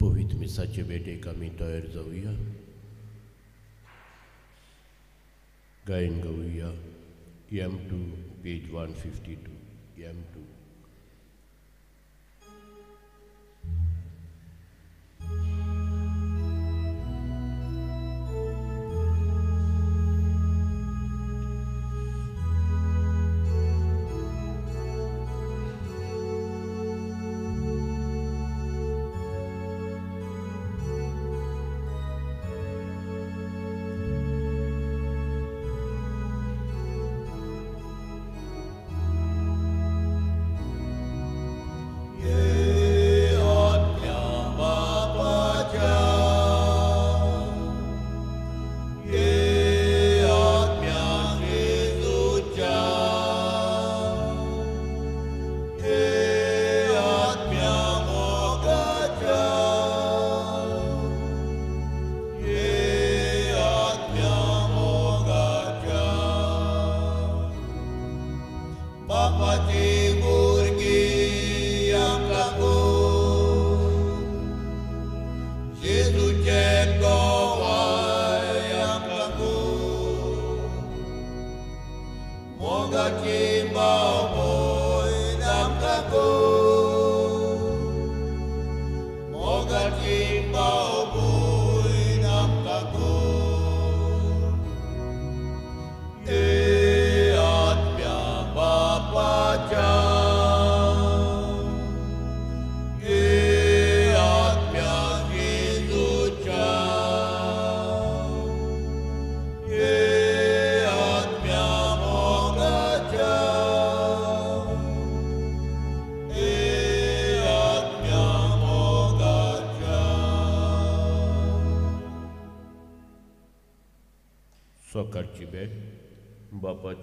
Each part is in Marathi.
पवित्र मिसाचे बेटेक आमी तयार जाऊया. गायन गाऊया. M two page one fifty two M two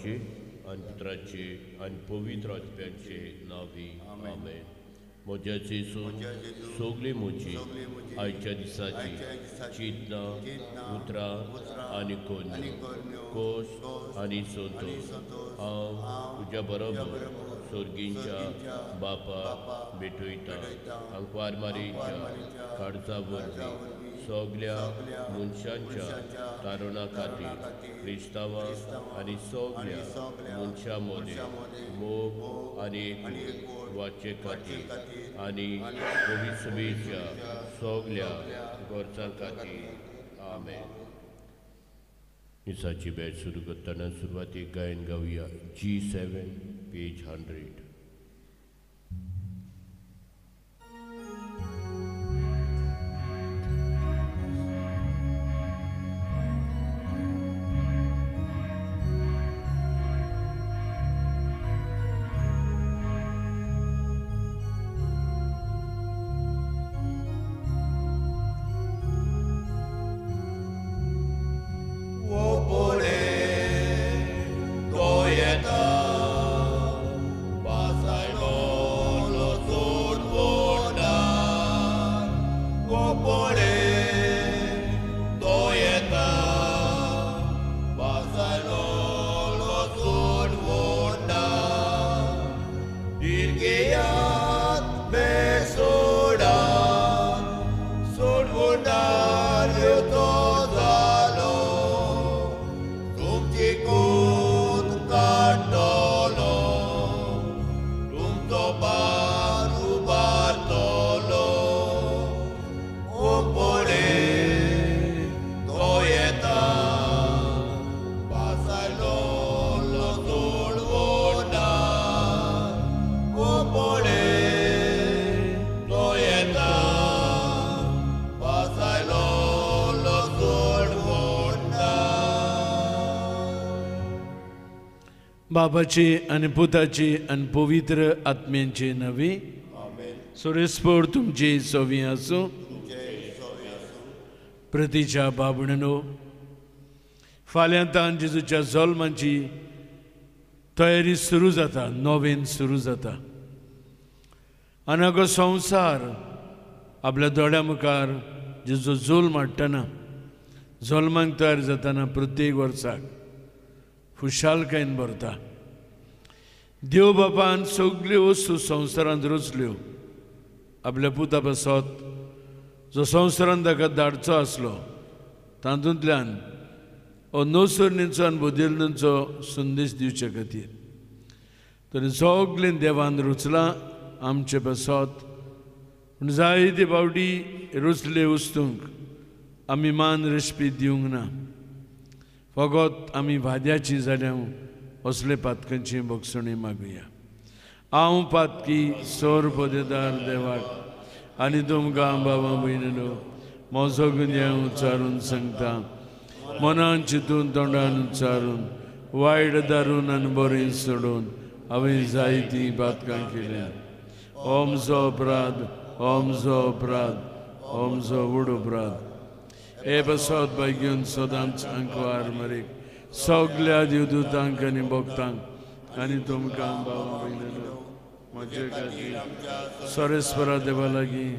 बापाचे आणि पुत्राचे आणि पवित्र आत्म्याचे नावी आमेन म्हज्याचे सोगले म्हजी आयच्या दिसाची चिंतना उतरां आनी कोण कोश आनी संतोश हांव तुज्या बरोबर सोर्गींच्या बापा भेटयता अंकवार मारेच्या काळजा वरवीं सगल्या मनशांच्या तारुणा खातीर क्रिस्तांवां आनी सगल्या मनशां मदें मोग आनी वाचे खातीर आनी पवित्र सभेच्या सगल्या गोरचां खातीर आमेन. दिसाची बॅच सुरू करतना सुरवातीक गायन गावया जी सेवन पेज हंड्रेड बाबाचे आणि पुताचे आणि पवित्र आत्म्यांचे नवे. सुरेस्फोड तुमचे सोवी असो. प्रतीच्या बाबणनो. फाल्यां तान जेजूच्या जल्माची तयारी सुरू जाता नवेन सुरू जाता. आनी हांगा संवसार आपल्या दोळ्या मुखार जेजो जोल माडटना जल्मांक तयार जातना प्रत्येक वर्साक. खुशालकायेन भरता देव बापान सगल्यो वस्तू संवसारांत रचल्यो आपल्या पुता बसत जो संवसारान ताका धाडचो आसलो तातूंतल्यान हो नोसर आनी बुदिलनीचो संदेश दिवचे खातीर. तरी सगळें देवान रुचलां आमचे बसत. पूण जायते फावटी रुचले वस्तूंक आमी मान रेशपी दिवंक ना. फकत आमी भाज्याची जाल्यार असले पातकांची बक्षणी मागुया. हांव पातकी सोर पदेदार देवाक आनी तुमकां बाबा भयणलो म्हजो गुन्यांव उच्चारून सांगता मनान चिंतून तोंडान उच्चारून वायट दारून आनी बरें सोडून हांवें जायतीं पातकां केल्या. ओमचो अपराध ओमचो अपराध ओमचो व्हड अपराध. हे बसत बेगीन सदांच अंकवार मरेक सगल्या दिवदूतांक आनी भक्तांक आनी तुमकां बाबा भयणलो म्हजे खातीर सोरेस्वरा देवा लागीं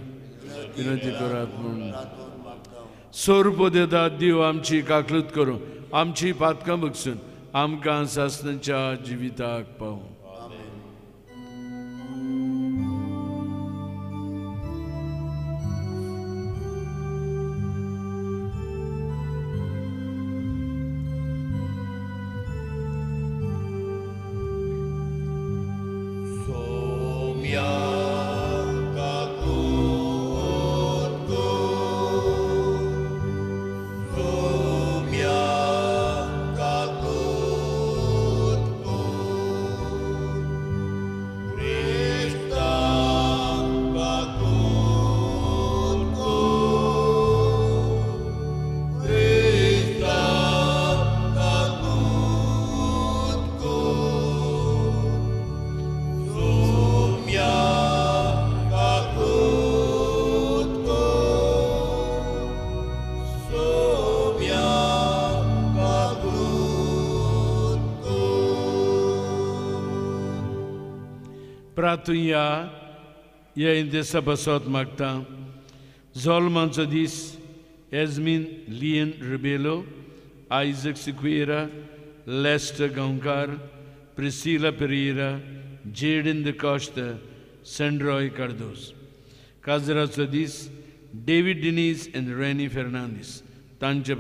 विनंती करात म्हूण स्वरूप देतात देव आमची काकलूत करूं आमची पातकां बगसून आमकां सासणाच्या जिविताक पावूं प्रार्थुया या इंदेसा बसवत मागता. झोलमांचो दीस एजमीन लियन Rebelo Isaac Sequeira Lester Gaonkar Priscilla Pereira Jaden the cost सेंड्रॉय Cardoz. काजराचो दीस डेव्हिड डिनीस एंड रेनी फेर्नांदीस तांचे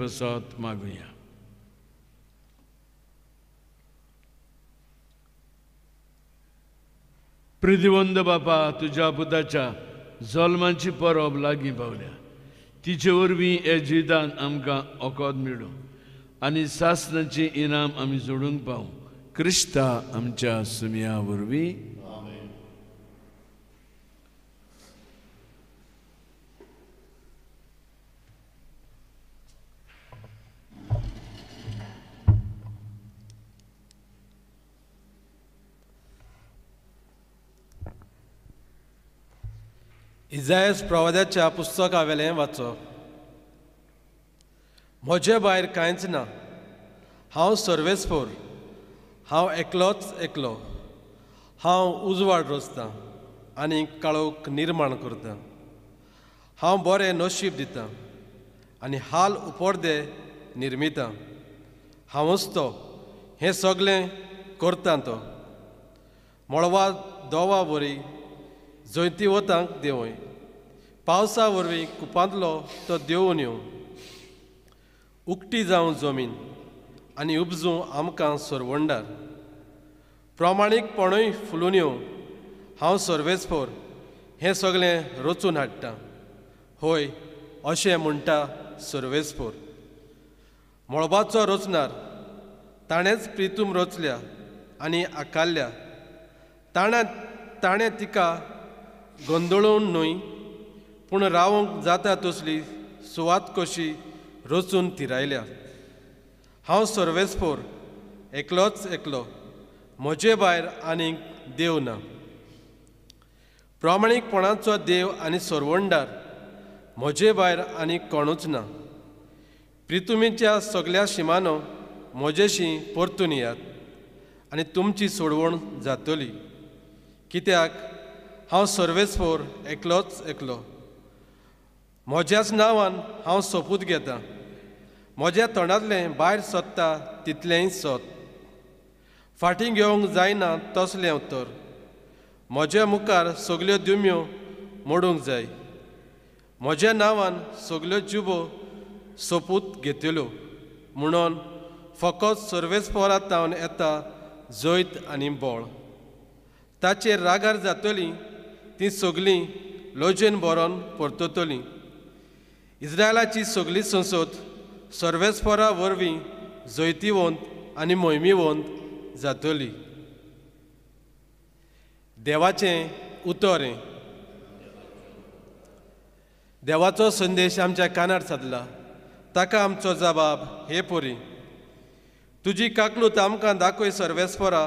बसत प्रतिबंध बापा तुज्या पुताच्या जल्माची परब लागीं पावल्या. तिचे वरवीं हे जिवितान आमकां ओकोद मेळूं आनी सासनाचें इनाम आमी जोडूंक पावूं क्रिस्ता आमच्या सुमया वरवीं. इजायस प्रवाद्याच्या पुस्तका वेलें वाचप म्हजे भायर कांयच ना. हांव सर्वेस्पोर हांव एकलोच एकलो. हांव उजवाड रचतां आनी काळोख निर्माण करतां. हांव बरें नशीब दितां आनी हाल उपोर्दे निर्मितां. हांवूच तो. हें सगलें करतां तो. मळवा दोवा बरी जैती वतांक देंवय. पावसा वरवीं कुपांतलो तो देंवून येवं उक्ती जावं जमीन आनी उपजूं आमकां सरवंडार. प्रमाणीकपणूय फुलून येवं हांव सर्वेस्पोर हें सगलें रचून हाडटां. होय अशें म्हणटा सर्वेस्पोर मळबाचो रचनार ताणेंच प्रितूम रचल्या आनी आकारल्या ताणें ताणें तिका गोंदळून न्हय पूण रावंक जाता तसली सुवात कशी रचून थिरायल्या. हांव सर्वेस्पोर एकलोच एकलो म्हजे भायर आनीक देव ना. प्रामाणीकपणाचो देव आनी सरवंडार म्हजे भायर आनीक कोणूच ना. प्रितुमीच्या सगल्या शिमानो म्हजेशी परतून येयात आनी तुमची सोडवण जातली. कित्याक? हांव सर्वेस्पोर एकलोच एकलो. म्हज्याच नांवान हांव सोपूत घेतां. म्हज्या तोंडांतलें भायर सोदता तितलेंय सोद. फाटीं घेवंक जायना तसलें तर म्हज्या मुखार सगल्यो दुम्यो मोडूंक जाय. म्हज्या नांवान सगल्यो जुबो सोपूत घेतल्यो. म्हणून फकत सर्वेस्परांत जावन येता जैत आनी बोळ. ताचेर रागार जातलीं तीं सगलीं लोजेन बरोवन परततलीं. इस्रायलाची सगळी संसद सर्वेस्परा वरवीं जैतिवंत आनी मोहिमीवंत जातली. देवाचें उतोरें. देवाचो संदेश आमच्या कानार सादला ताका आमचो जबाब हे पोरी तुजी काकलूत आमकां दाखय सर्वेस्परा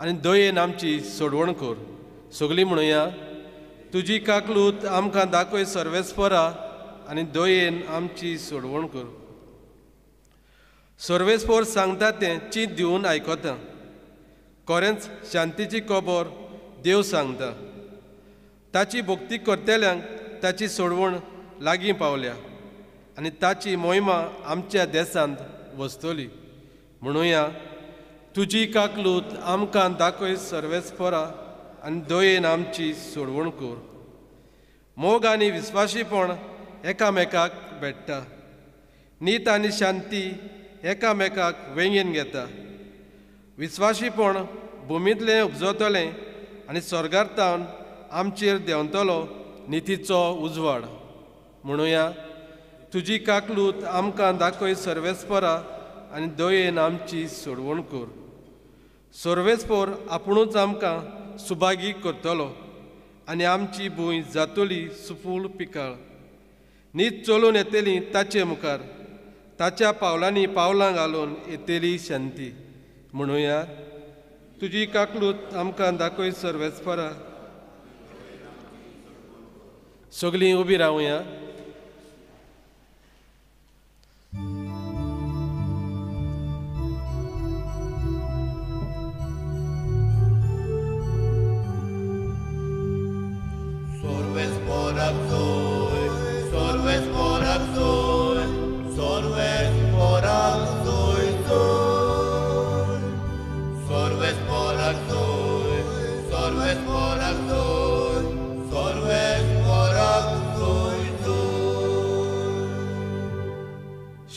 आनी दयेन आमची सोडवण कर. सगलीं म्हणुया तुजी काकलूत आमकां दाखय सर्वेस्परा आनी दयेन आमची सोडवण कर. सर्वेस्पोर सांगता तें चीत दिवन आयकता खरेंच शांतीची खबर देव सांगता. ताची भक्ती करतल्यांक ताची सोडवण लागीं पावल्या. आनी ताची मोहिमा आमच्या देसांत वस्तली. म्हणुया तुजी काकलूत आमकां दाखय सर्वेस्परा आनी दयेन आमची सोडवण कर. मोग आनी विस्वाशीपण एकामेकाक भेटटा नीत आनी शांती एकामेकाक वेंगेन घेता. विस्वाशीपण भुमींतलें उपजतलें आनी स्वर्गार्थान आमचेर देंवतलो नितीचो उजवाड. म्हणुया तुजी काकलूत आमकां दाखय सर्वेस्परा आनी दयेन आमची सोडवण कर. सर्वेस्पोर आपुणूच आमकां सुभागी करतलो आनी आमची भूंय जातली सुफूल पिकाळ. नीत चलून येतली ताचे मुखार. ताच्या पावलांनी पावलां घालून येतली शांती. म्हणुया तुजी काकलूत आमकां दाखय सर्वेस्परा सगलीं उबी रावया.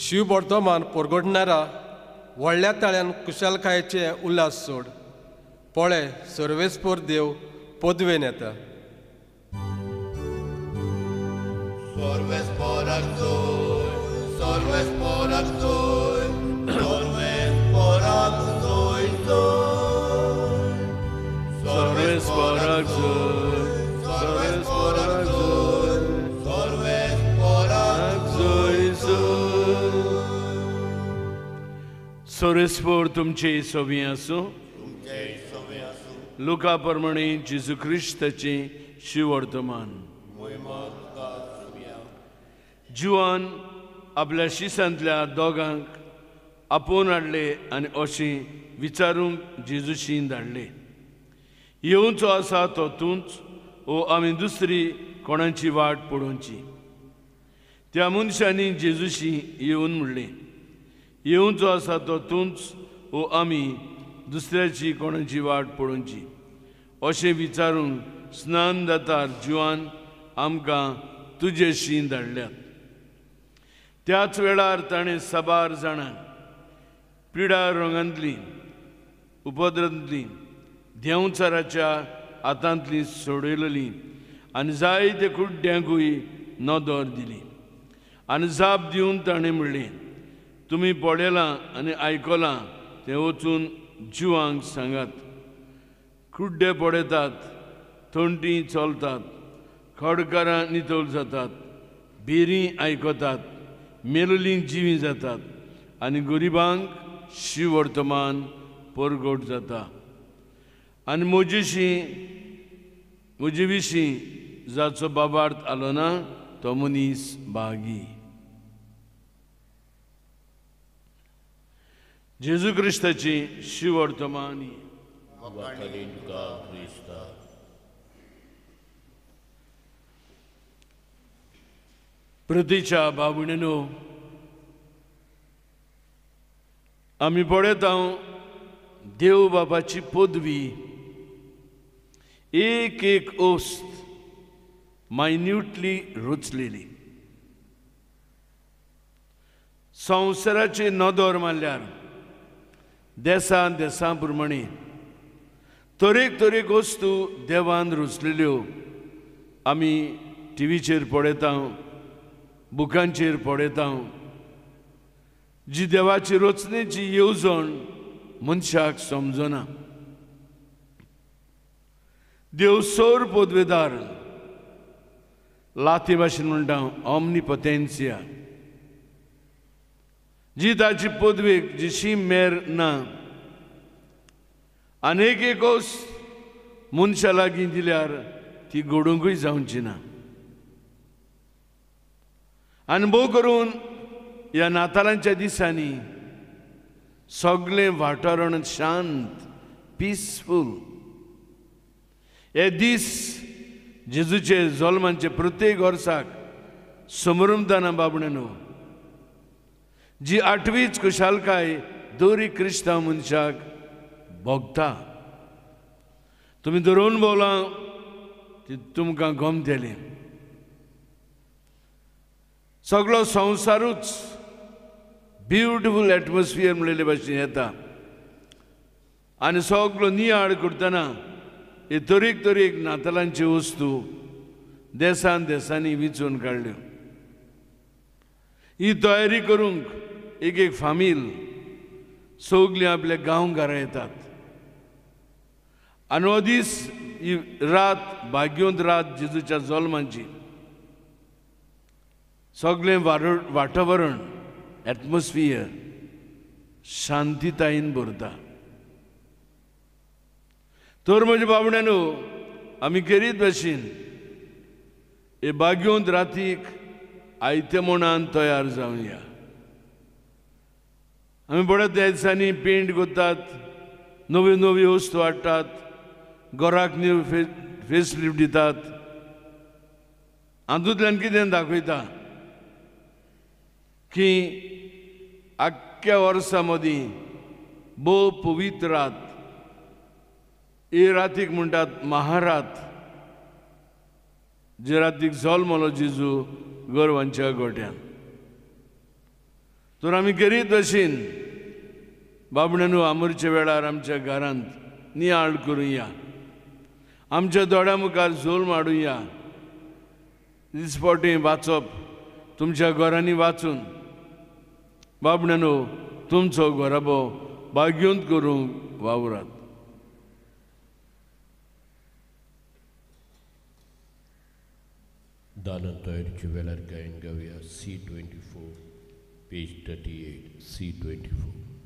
शिव वर्तमान परगडणारा व्हडल्या ताळ्यान कुशालकायेचे उल्हास सोड. पळे सर्वेस्पोर देव पदवेन येता. Sorves सोरेस्पोर तुमचे सोबी आसूं लुका प्रमाणे जेजू क्रिस्ताचे शिवर्तमान जुवान आपल्या शिसांतल्या दोगांक आपोवन हाडले आनी अशें विचारूंक जेजूशीन धाडले. येवचो आसा तो तूंच ओ आमी दुसरी कोणाची वाट पडोवची. त्या मनशांनी जेजूशी येवन म्हणलें येवचो आसा तो तूंच ओ आमी दुसऱ्याची कोणाची वाट पळोवची अशें विचारून स्नान दातार जिवान आमकां तुजे शीं धाडल्या. त्याच वेळार ताणें साबार जाणांक पिडा रोगांतली उपद्रंतली देंवचाराच्या हातांतली सोडयलेली आनी जायते कुड्ड्यांकूय नदर दिली. आनी जाप दिवन ताणें म्हणलें तुमी पळयलां आनी आयकलां तें वचून जिवांक सांगात कुड्डे पडयतात थंडी चलतात खडकारां नितळ जातात बेरी आयकतात मेलुलीं जिवी जातात आनी गरिबांक शिवर्तमान परगट जाता. आनी म्हजेशी म्हजे विशीं जाचो बाबार्थ आलो ना तो मनीस बागी. जेजू क्रिस्ताची शिवर्तमानी प्रतीच्या बाबणेनो आमी पळयत हांव देव बाबाची पदवी. एक एक ओस्त मायन्युटली रुचलेली. संवसाराची नदर मारल्यार देसान देसा प्रमाणे तरेक तरेक वस्तू देवान रुचलेल्यो आमी टीव्हीचेर पळयता बुकांचेर पळयता. जी देवाची रचनेची येवजण मनशाक समजना. देव सौर पदवेदार. लाती भाशेन म्हणटा ऑमनी पतेन्सिया जी ताची पदवेक जिशी मेर ना अनेक एक मनशा लागीं दिल्यार ती घडूंकूय जावची ना अनुभव करून ह्या नातालांच्या दिसांनी सगळें वातावरण शांत पिसफूल हे दीस जेजूचे जल्मांचे प्रत्येक वर्साक समरुमदाना बाबण्यानो जी आठवीच खुशालकाय दोरी क्रिस्ता मनशाक भोगता तुमी धरून भोवलां ती तुमकां गमतेली सगळो संवसारूच ब्युटिफूल एटमॉस्फियर म्हणले भाशेन येता. आनी सगळो नियाळ करतना हे तरेक तरेक नातालांची वस्तू देसान देसांनी विचून काडल्यो ही तयारी करूंक एक एक फामील सगलीं आपल्या गांवघरा येतात. आनी हो दीस ही रात भाग्योंत रात जेजूच्या जल्मांची. सगळें वातावरण एटमॉस्फियर शांतीतायेन भरता. तर म्हज्या बाबड्यानो आमी करीत भाशेन हे बाग्योंत रातीक आयत्या मनान तयार जावया आमी बऱ्या त्या दिसांनी पेंट करतात नव्यो नव्यो वस्तू हाडटात घराक न्यू फे फेसलिफ्ट दितात. हातूंतल्यान कितें दाखयता की आख्ख्या वर्सा मदीं भोव पवित्र रात ही रातीक म्हणटात महारात जे रातीक जल्मलो जेजू गोरवांच्या गोट्यान तर आमी करीत अशीन. बाबण्यानू आमरच्या वेळार आमच्या घरांत नियाळ करुया आमच्या दोळ्या मुखार झोल माडुया दिसपोटी वाचप. तुमच्या घरांनी वाचून. बाबण्यानो तुमचो घराबो बाग्योंत करूंक वावरात. दालन तयारीच्या वेळार गायन गावया C twenty four page 38, C24.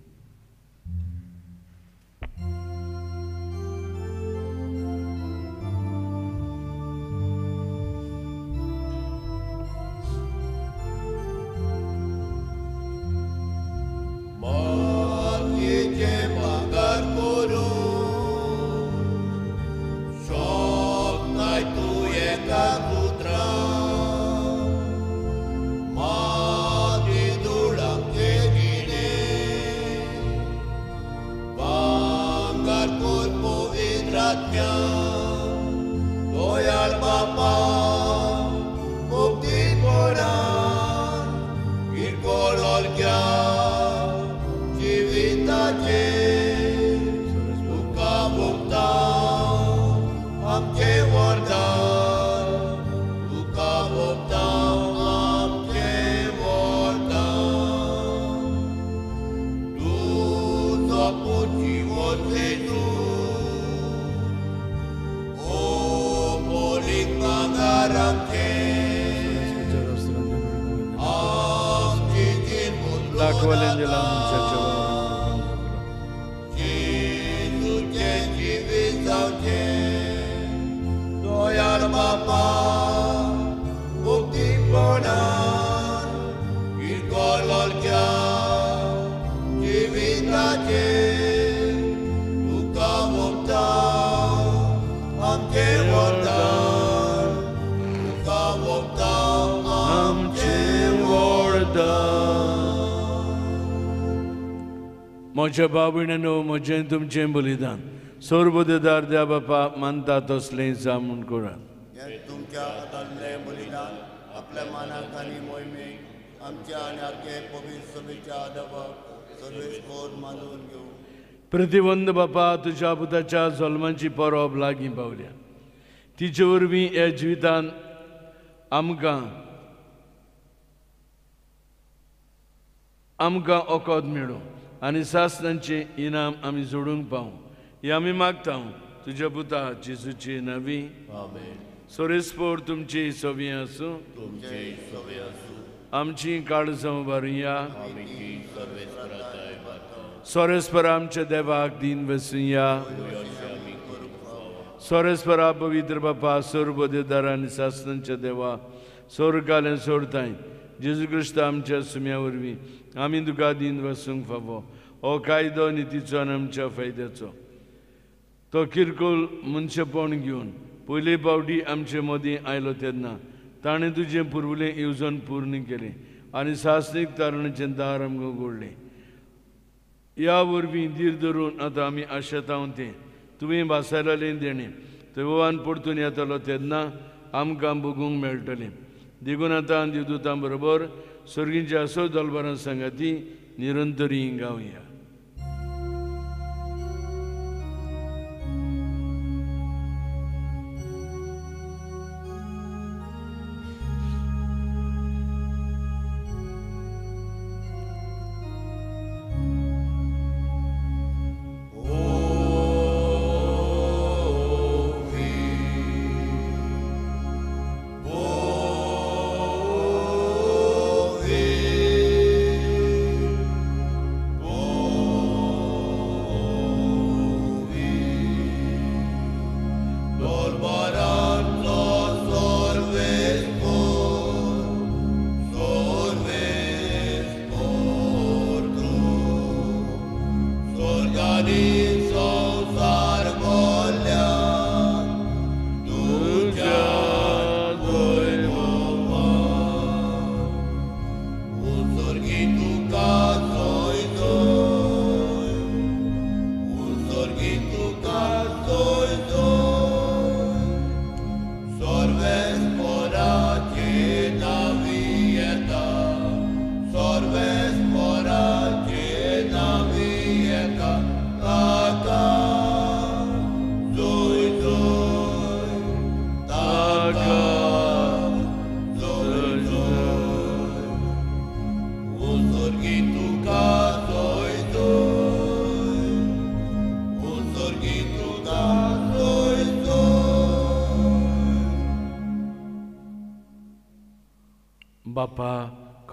मागार आमचे आमची म्हज्या बाबण्यानो म्हजें तुमचें बलिदान सोर बलिदार द्या बापा मानता तसलें जा म्हूण करात तुमच्या हातांतले बलिदान आपल्या मानाक आनी मोहिमेक आमच्या आनी आख्खे पवित्र सभेच्या आदपाक सर्वेस्कोर मानून घेऊ प्रतिबंध बापा तुज्या पुताच्या जल्माची परब लागीं पावल्या तिचे वरवीं हे जिवितान आमकां आमकां ओकोद मेळो आनी सासनांचें इनाम आमी जोडूंक पावूं हे आमी मागता तुज्या पुता जेजूची नवी. सोरेस्पोर तुमची सवे आसूं आमची काळजां भरुया सोरेस्पर आमच्या देवाक दिन फावो सोरेस्परा पवित्र बापा सोर बोदेदार आनी सासनांच्या देवा सोर कालें सोडताय. जेजू क्रिस्त आमच्या सुम्या वरवीं आमी तुका दिन वसूंक फावो हो कायदो नितीचो आनी आमच्या फायद्याचो तो किरकोळ मनशापण घेवन पयले पावटी आमचे मदीं आयलो तेन्ना ताणें तुजें पुर्वलें येवजण पूर्ण केलें आनी सासनीक तारणाचें दार आमकां उगडलें ह्या वरवीं धीर धरून आतां आमी आशेताव तें तुवें भासायलें देणें देवान परतून येतलो तेन्ना आमकां भोगूंक मेळटलें देखून आतां दिवदूतां बरोबर असो दलबारां सांगाती निरंतरी गावया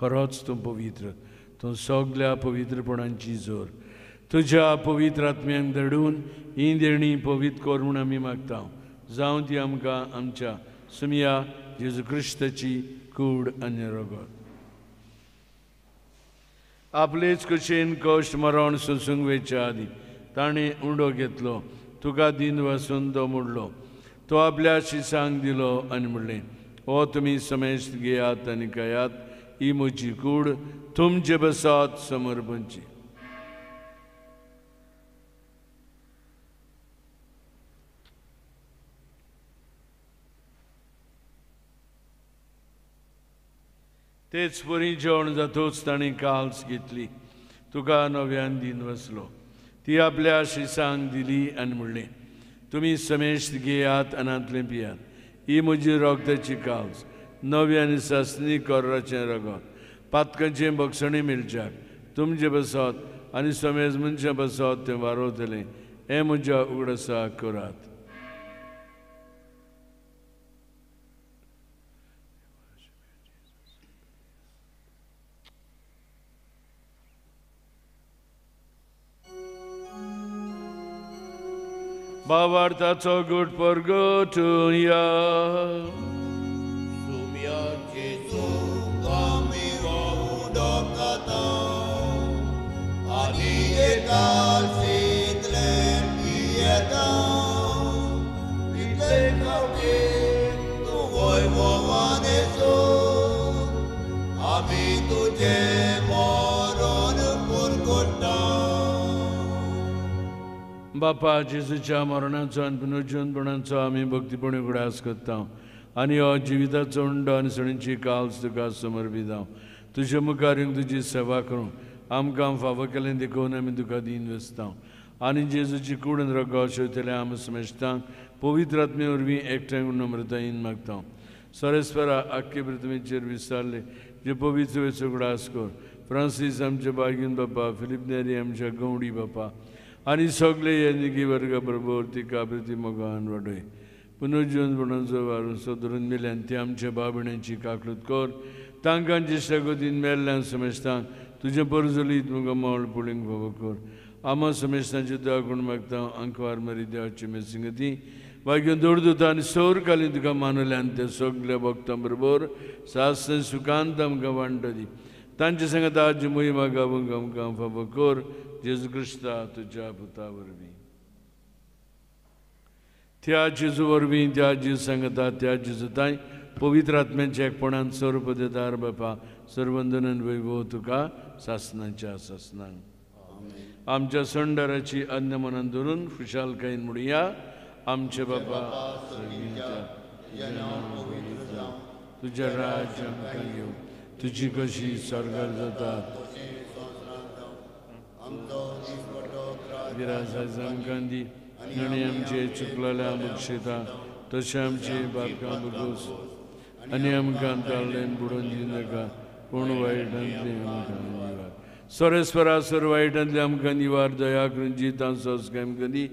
खरोच तूं पवित्र. तूं सगल्या पवित्रपणांची जोर. तुज्या पवित्र आत्म्यांक धडून ही देणी पवित्र कर म्हूण आमी मागता जावं ती आमकां आमच्या सुमिया जेजू क्रिस्ताची कूड आनी रगत. आपलेच कशेन कश्ट मरण सोसूंक वेच्या आदी. ताणें उंडो घेतलो. तुका दिन वासून तो मोडलो. तो आपल्या शिसांक दिलो आनी म्हणलें हो तुमी समेश घेयात आनी कयात. ही म्हजी कूड तुमचे बसात समर्पणची तेच परी जेवण जातूच ताणी काल्स घेतली तुका नव्यान दिन वसलो। ती आपल्या शिसांक दिली आनी म्हणलें तुमी समेश घेयात अनातले पियात ही म्हजी रोगदाची काल्स नवी आनी सासनी कोर्राचें रगत. पातकांचें भक्षणी मिलच्याक तुमचे बसत आनी समेज मनशां बसत तें वारोवतलें हें म्हज्या उगडसा करात भावार्थाचो गुट परगटून या. बापा जेजूच्या मरणाचो आनी पुनर्जीवनपणाचो आमी भक्तीपणी उगडास करता आनी हो जिविताचो उंड आनी सणींची काल्स तुका समर्पीत हांव तुज्या मुखार येवन तुजी सेवा करूं आमकां फावो केलें देखून आमी तुका दीन वेचता आनी जेजूची कुडून रगो शेवतले आमी समेजतांक पवित्र आत्मे वरवीं एकठांय नम्रतायेन मागता. सरेस्परा आख्खे पृथ्वीचेर विस्तारले जे पवित्र वेचो उगडास कर फ्रांसीस आमचे बागीन बापा फिलिप नेरी आमच्या गवडी बापा आनी सगळे येनिकी वर्ग बरोबर तिका प्रती मोगान वाडय पुनर्जीवन म्हणून वारून सोदरून मेल्यान ते आमच्या बाबण्याची काकलूत कर. तांकां जे गतीन मेल्ल्यान समेजतांक तुजे बरजलीत मुगा मोळ पुळींग फावो कर. आमा समेजतांचे देवा कोण मागता अंकवार मरी देवाची मेसिंगती. वाग्यून दौडता आनी सौर कालीन तुका मानल्यान ते सगल्या भक्तां बरोबर सास सुखांत आमकां वांटली. दी तांचे सांगात आज मोहिमा गावूंक आमकां फावो कर. जेजू क्रिस्ता तुज्या पुता वरवीं त्या जेजू वरवीं त्या जेजू सांगता त्या जेजू तांय पवित्र आत्म्याच्या एकपणान सर्व देदार बापा सर्वंदनन वैभव तुका सासनाच्या सासनांक आमच्या संडाराची अन्न मनान धरून खुशालकायेन म्हणुया आमचे बापा तुझ्या आमकां येवं तुजी कशी स्वर्गार जातात विरासाचे आमकां दी आनी आमचे चुकलेल्या बक्षिता तशें आमचे बापकां बगोस आनी आमकां ताळ्ळेन बुडोवन दी नाका पूण वायटांतली आमकां निवार सोरेस्परा सर वायटांतली आमकां निवार दया करून जितां सोस आमकां दी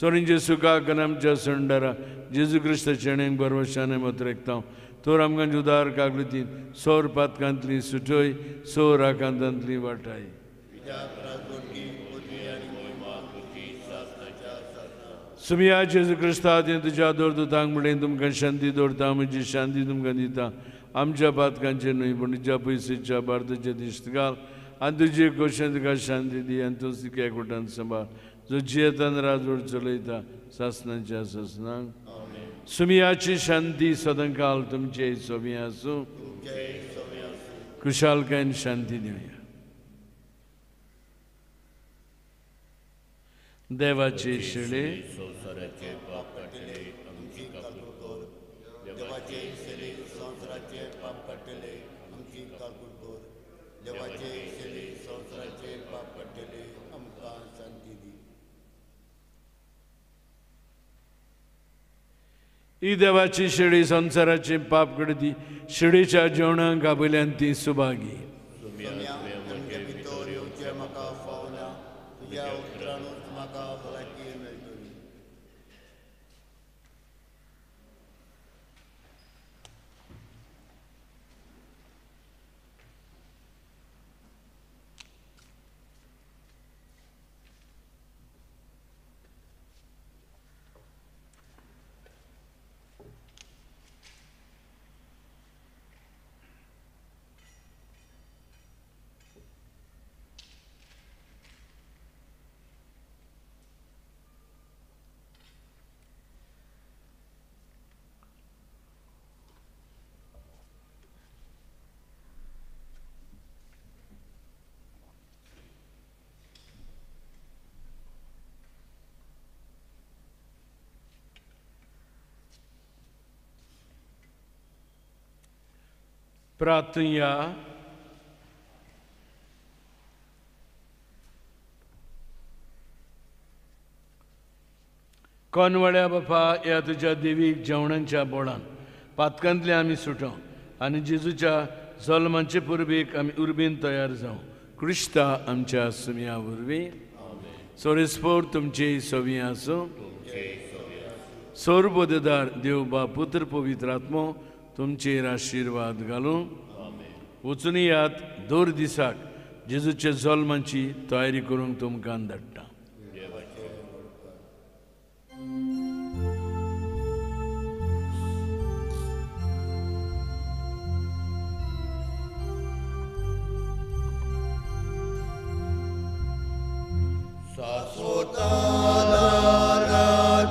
सोरींचे सुखाक आनी आमच्या संडारा जेजू क्रिस्त चेणेंक बरवशाने मत रेखता तोर आमकां जुदार कागुतीन सोर पातकांतली सुटय सोर आकांतांतली वाटाय सुमिया जेजू क्रिस्ता ते तुज्या दोरदुतांक म्हणें तुमकां शांती दवरता म्हजी शांती तुमकां दिता आमच्या पातकांचे न्हय पूण तुज्या पयसेच्या भारताचे दिश्ट घाल आनी तुजी कोशें तुका शांती दी आनी तूं तिका एकवटान सांबाळ जो जियेतान राजवड चलयता सासनाच्या सासनांक सुमियाची शांती सदांकाल तुमचे सोमी आसूं खुशालकायेन शांती देवाचे शिणे संवसाराचे पाप काडटले आमची काकूट कर देवाचे शेले संवसाराचे पाप काडटले आमची काकूट कर देवाचे शेले संवसाराचे पाप काडटले आमकां शांती दी ही देवाची शिडी संसाराचे पाप कडती शिडीच्या जेवणांक आपल्यान ती सुभागी तुमच्या भितर येवचे म्हाका फावना तुज्या उतरानूच म्हाका भलायकी मेळटली प्रार्थया कोनवड्या बापा ह्या तुज्या देवीक जेवणांच्या बोडान पातकांतले आमी सुटो आनी जेजूच्या जल्माचे पुर्वेक आमी उर्बेन तयार जावं क्रिस्ता आमच्या सुमिया वरवीं सोरेस्पोर तुमचे सवी आसूं सोर बोदेदार देव बा पुत्र पवित्र आत्मो तुमचेर आशिर्वाद घालूं वचून यात दोर दिसाक। जेजूचे जल्माची तयारी करूंक तुमकां धाडटा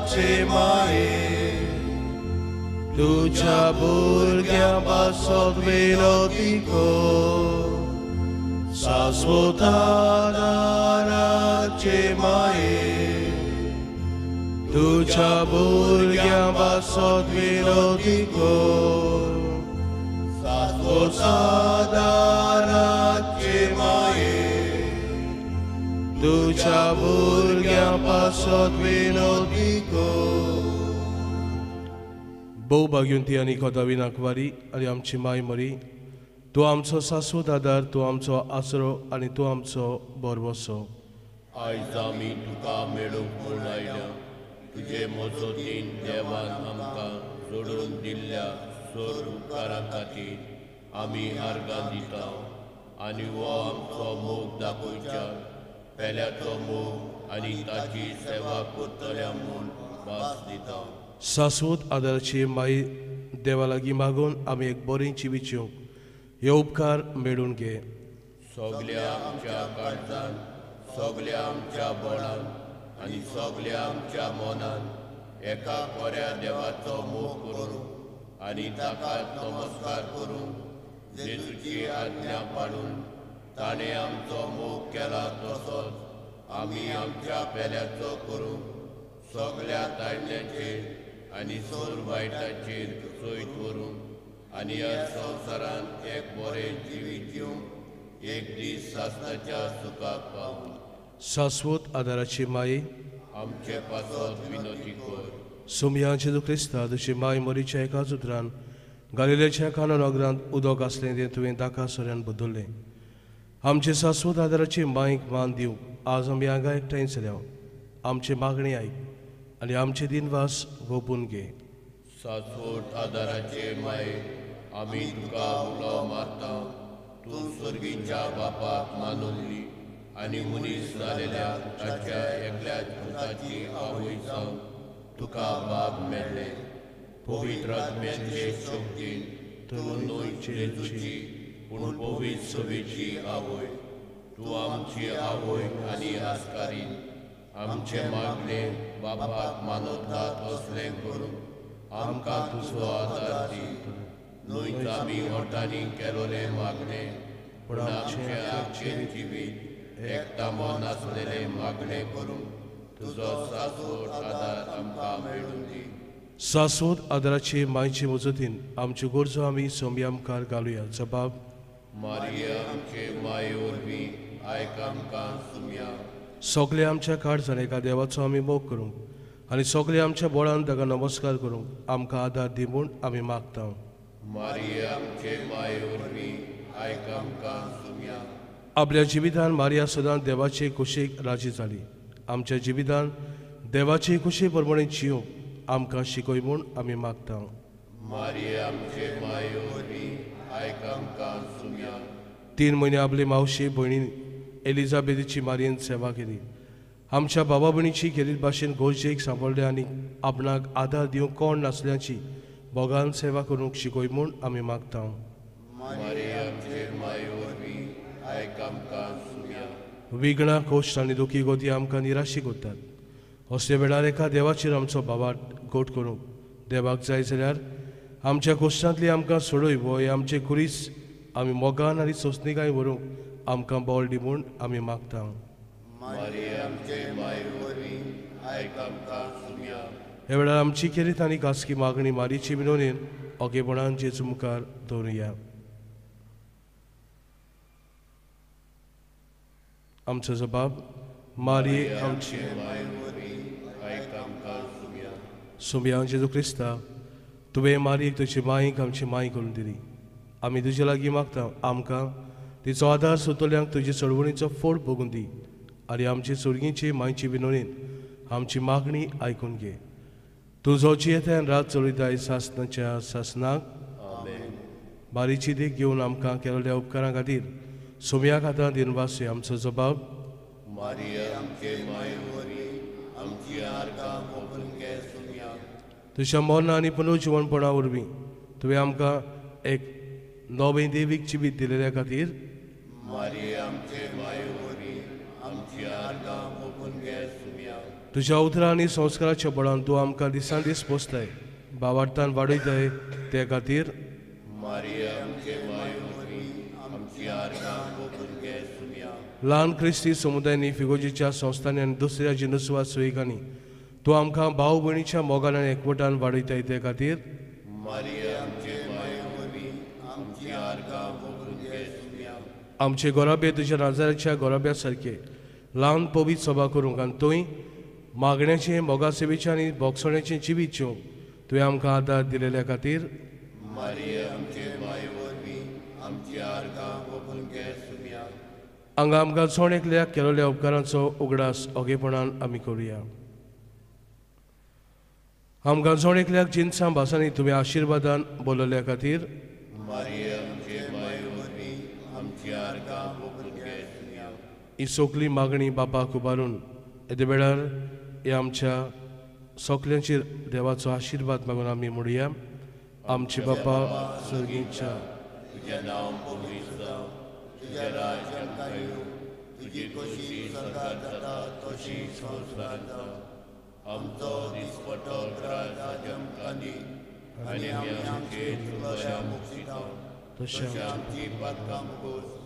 चे माये तुझ्या भुरग्या पासत वेलो तिको सासवताचे माये तुझ्या भुरग्यां पासत विरोधी कर सादाराचे माये तुझ्या भुरग्यां पासत विनोदी कर भोव भाग्यवंती आनी कोदावी नाकवारी आनी आमची माय मरी तूं आमचो सासवत आदार तूं आमचो आसरो आनी तूं आमचो बरवसो आयज आमी तुका मेळूंक म्हूण आयल्या तुजे मजतीन देवान आमकां जोडून दिल्ल्या सोर उपकारा खातीर आमी आर्गां दिता आनी हो आमचो मोग दाखोवच्या पेल्याचो मोग आनी ताची सेवा करतल्या म्हूण वास दिता सासवत आदाराची माई देवा लागीं मागून आमी एक बरें जिविच्योंक हे उपकार मेळून घे सगल्या आमच्या काळजान सगल्या आमच्या बोळान आनी सगल्या आमच्या मनान एका कोऱ्या देवाचो मोग करून आनी ताका नमस्कार करून जेजूची आज्ञा पाडून ताणें आमचो मोग केला तसोच आमी आमच्या पेल्याचो करूं सगल्या ताळण्याचेर आनी सोर वायटाचेर सोयत व्हरूंक आनी ह्या संवसारान एक बरें जिवीत जिवंक एक दीस सासणाच्या सुखाक पावूं सासवत आदाराची माई आमचे पासत विनोदी कर. सोमया जेजू क्रिस्ता तुजी माय मरीच्या एकाच उतरान गालिलेच्या कानो नगरांत उदक आसलें तें तुवें ताका सोऱ्यान बदल्लें. आमचे सासवत आदाराची मायक मान दिवं आज आमी हांगा एकठांय जाल्या आमची मागणी आयक आनी आमचे दिनवास गोपून घे. सासवट आदाराचे माय आमी तुका उलो मारता. तूं स्वर्गीच्या बापाक मानवली आनी मनीस जालेल्या ताच्या एकल्या पुताची आवय जावं तुका बाब मेळ्ळे पवित्र आत्म्याचे शक्तीन तू नोयचे तुझी पूण पवित्र सवेची आवय तूं आमची आवय आनी आस्कारीन. आमचे मागणे बापाक मानवतात असलें करून आमकां तुजो आदार दी न्हयच आमी ओटांनी केलोले मागणे पूण आमचे आमचे जिवीत एकता मन आसलेले मागणे करून तुजो सासोट आदार आमकां मेळून दी सासवत आदाराची मायचे मजतीन आमच्यो गरजो आमी सोम्या मुखार घालुया जबाब मारिया आमचे माये वरवीं आयक आमकां सुमया सगळे आमच्या काळजान एका देवाचो आमी मोग करूंक आनी सगळे आमच्या बोळान ताका नमस्कार करूंक आमकां आदार दी म्हूण आमी मागता आपल्या जिवितान मारिया सदांच देवाचे कुशीक राजी जाली आमच्या जिवितान देवाचे कुशी प्रमाणे जियोवंक आमकां शिकय म्हूण आमी मागता. तीन म्हयने आपली मावशी भयणी एलिझाबेथची मारयेन सेवा केली. आमच्या बाबा भणीची खेरीत भाशेन गोंयचेक सांबाळले आनी आपणाक आदार दिवंक कोण नासल्याची बोगान सेवा करूंक शिकय म्हूण आमी मागता. विघणा कोश आनी दुखी गोदी आमकां निराशी करतात. असले वेळार एका देवाचेर आमचो बाबा गोट करूंक देवाक जाय जाल्यार आमच्या कोश्टांतली आमकां सोडय वय हे आमचे कुरीस आमी मोगान आनी सोसनिकाय व्हरूंक आमकां बोल दी म्हूण आमी मागता हे वेळार आमची खेरीत आनी खासगी मागणी मारीची विनोनीन ओगेपणान जेजू मुखार दवरुया आमचो जबाब मारी आमची सुमया सुमया जेजू क्रिस्ता तुवें मारीक तुजी मायक आमची माय करून दिली आमी तुजे लागीं मागता आमकां तिचो आदार सोतोल्यांक तुजे चळवळीचो फोड भोगून दी. आनी आमची चुरगीची मायची विनोनीन आमची मागणी आयकून घे. तूं जो जियेत्यान रात चलयताय सासनाच्या सासनाक बारीची देख घेवन आमकां केलेल्या उपकारा खातीर सुमया खातीर दिनवासी आमचो जबाब. तुज्या मोर्ना आनी पुनर्जिवणपणा वरवीं तुवें आमकां एक नवें देवीक जिवीत दिलेल्या खातीर मारिया आमचे माये वरवीं आमची आर्गां ओपून घे सुमया तुज्या उतरां आनी संस्काराच्या बळान तूं आमकां दिसान दीस पोसताय भावार्थान वाडयताय ते खातीर मारिया आमचे माये वरवीं आमची आर्गां ओपून घे सुमया ल्हान क्रिस्ती समुदायांनी फिगोजीच्या संस्थांनी आनी दुसऱ्या जिनसुवा सुयेकांनी तूं आमकां भाव भयणीच्या मोगान आनी एकवटान वाडयताय ते खातीर मारिये आमचे माये वरवीं आमची आर्गां वगून घे सुम्या आमचे गोराबे तुज्या नाजाराच्या गोराब्या सारखे ल्हान पवीत सभा करूंक आनी थंय मागण्याचें मोगा सेवेचें आनी भोगसण्याचें जिवीत जिवंक तुवें आमकां आदार दिलेल्या खातीर. हांगा आमकां चोण एकल्याक केलेल्या उपकारांचो उगडास ओगेपणान आमी करुया. आमकां चोण एकल्याक जिन्सां भासांनी तुवें आशिर्वादान बोलयल्या खातीर. ही सोगली मागणी बापाक उबारून येदे वेळार हे आमच्या सोकल्यांचेर देवाचो आशिर्वाद मागून आमी म्हणुया आमचे बापा सर्गीच्या तुजें नांव पवित्र जावं राज्य तुजी कशी जाता तशी संस्कार जावं. आमचो दिसपटो त्रास आज आमकां दी आनी आमी आमचे मुक्ती तशें तशें आमची पातकां मुगोस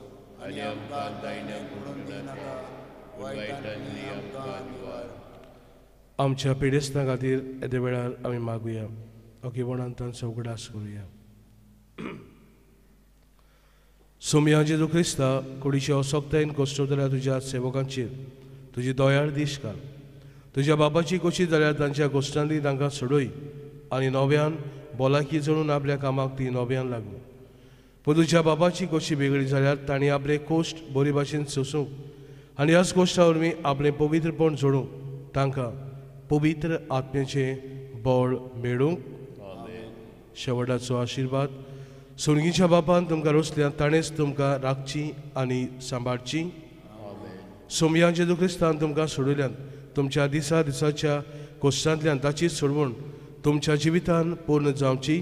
आनी आमकां दायण्याक पडून दिनाका वायटांतली आमकां निवार आमच्या पिडेस्तां खातीर येदे वेळार आमी मागुया. ओकेपणान तांचो उगडास करुया. सोम्या जेजू क्रिस्ता कुडीच्या असोक्तायेन कोश्टोतल्या तुज्या सेवकांचेर तुजी दोयाळ दिश घाल तुज्या बापाची कोशी जाल्यार तांच्या गोश्टांनी तांकां सोडय आनी नव्यान बोलाकी जणून आपल्या कामाक ती नव्यान लागू पूण तुज्या बापाची कोशी वेगळी जाल्यार तांणी आपले कोश्ट बरे भाशेन सोसूंक आनी ह्याच कोश्टा वरवीं आपलें पवित्रपण जोडूंक तांकां पवित्र आत्म्याचें बळ मेळूंक शेवटाचो आशिर्वाद. सोनगीच्या बापान तुमकां रोसल्यान ताणेंच तुमकां राखची आनी सांबाळची सोमया जेजू क्रिस्तान तुमकां सोडयल्यान तुमच्या दिसा दिसाच्या कोश्टांतल्यान ताची सोडवण तुमच्या जिवितान पूर्ण जावची.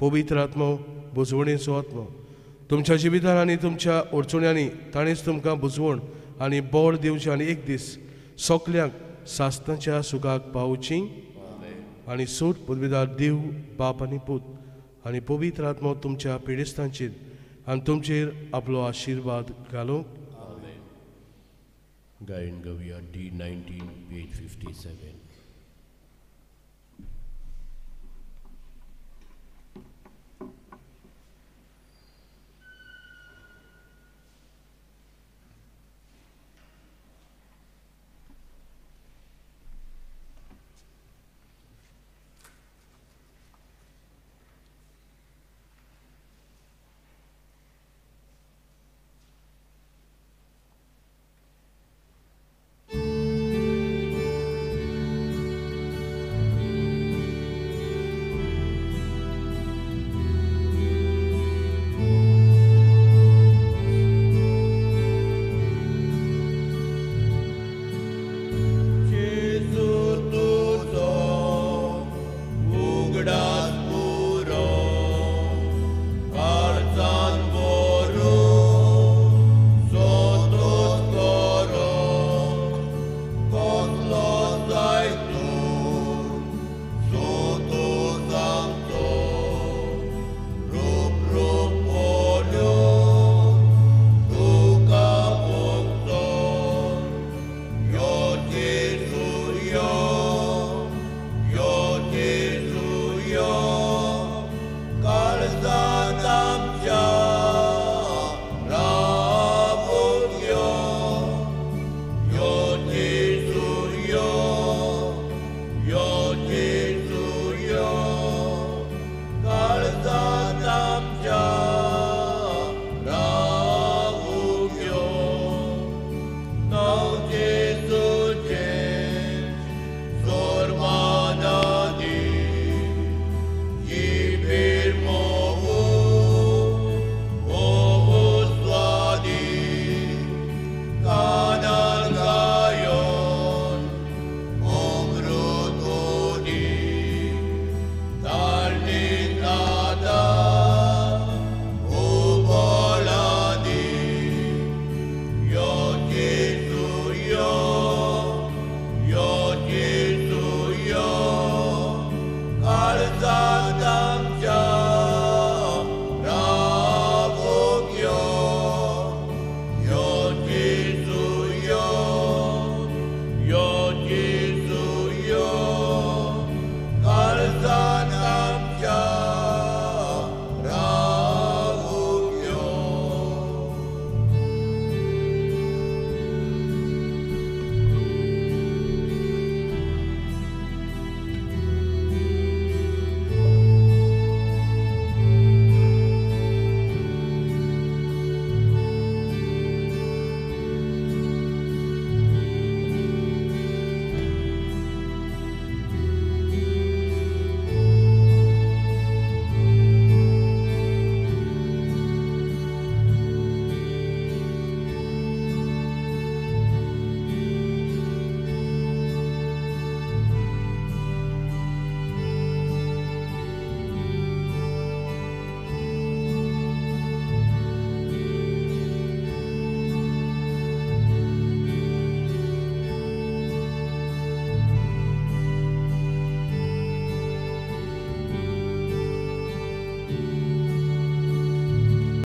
पवित्र आत्मो बुजवणेचो आत्मो तुमच्या जिवितान आनी तुमच्या अडचण्यांनी ताणेंच तुमकां बुजवण आनी बोड दिवचें आनी एक दीस सोकल्यांक सास्तांच्या सुखाक पावची. आनी सूट पदवीदार देव बाप आनी पूत आनी पवित्र आत्मो तुमच्या पिडेस्तांचेर आनी तुमचेर आपलो आशिर्वाद घालूंक. गायन गवया D nineteen page fifty seven